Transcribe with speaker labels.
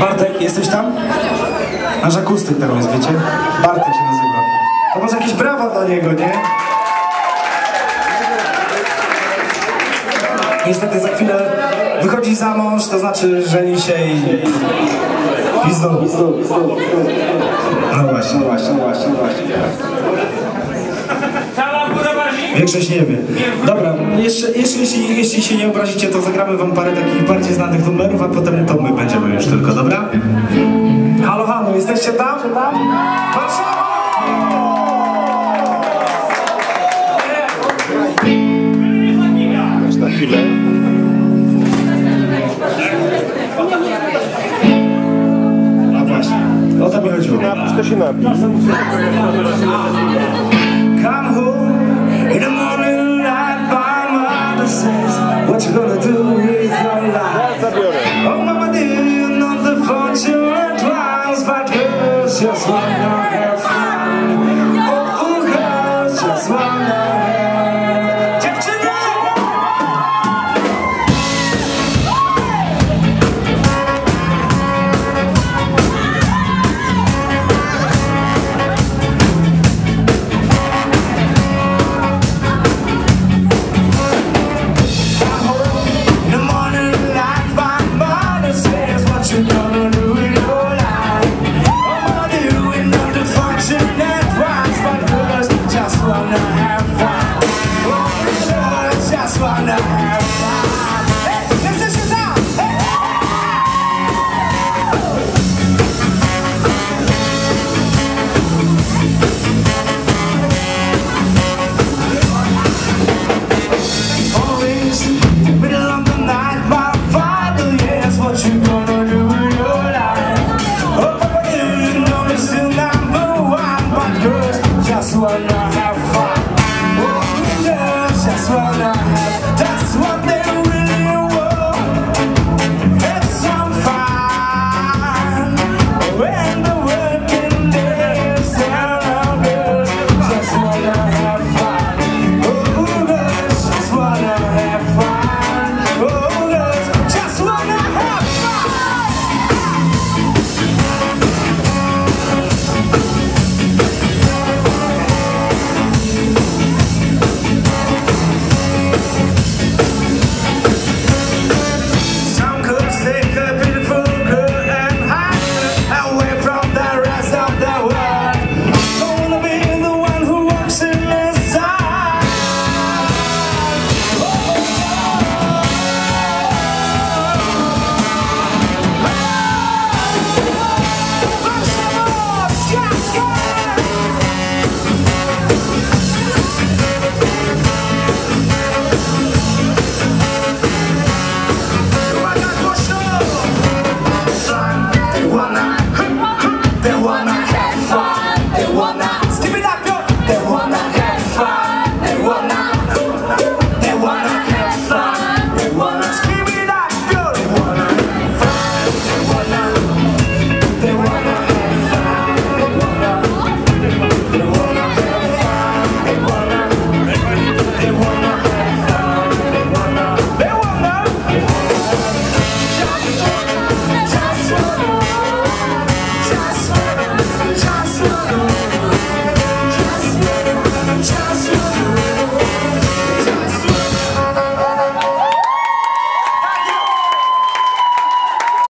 Speaker 1: Bartek, jesteś tam? Nasz akustyk tam jest, wiecie? Bartek się nazywa. To może jakieś brawa dla niego, nie? Niestety za chwilę wychodzi za mąż, to znaczy żeni się i... Pizdu. No właśnie, no właśnie, no właśnie, no właśnie. Większość nie wie. Dobra, jeszcze, jeszcze jeśli, jeśli się nie obrazicie, to zagramy wam parę takich bardziej znanych numerów, a potem to my będziemy już tylko, dobra? Halo, halo, jesteście tam? Warszawa!
Speaker 2: Na chwilę.
Speaker 1: A właśnie, o to mi chodziło.
Speaker 2: Napisz, to się napisz.
Speaker 1: just like just wanna have